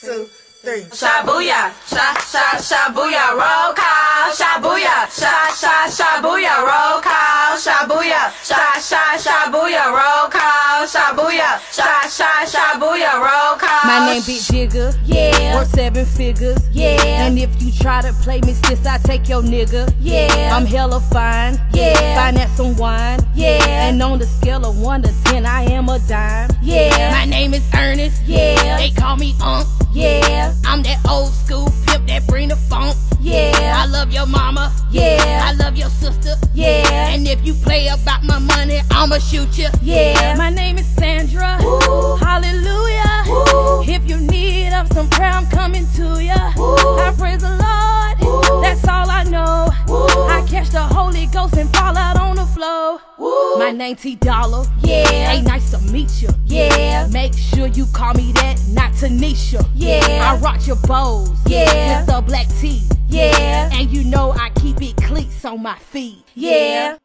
two, three. Shabooya, sha sha shabooya, roll call. Shabooya, sha sha shabooya, roll call. Shabooya, sha sha shabooya, roll call. Shabooya, sha sha shabooya, roll call. My name Big Jigga. Yeah. Worth seven figures. Yeah. And if you try to play me, sis, I take your nigga. Yeah. I'm hella fine. Yeah. Fine at some wine. Yeah. And on the scale of one to ten, I am a dime. Yeah. My name is Ernest. Yeah. They call me Unk. Yeah. I'm that old school pimp that bring the funk. Yeah. I love your mama. Yeah. I love your sister. Yeah. And if you play about my money, I'ma shoot you. Yeah. My name is Sandra. Woo. Hallelujah. Woo. If you need of some prayer, I'm coming to ya. Woo. I praise the Lord. Woo. That's all I know. Woo. I catch the Holy Ghost and fall out on the floor. Woo. My name T Dolla. Yeah. Hey, nice to meet you. Yeah. Make sure you call me that, not Tanisha. Yeah. I rock your bows. Yeah. With the black tee. Yeah. And you know I keep it cleats on my feet. Yeah.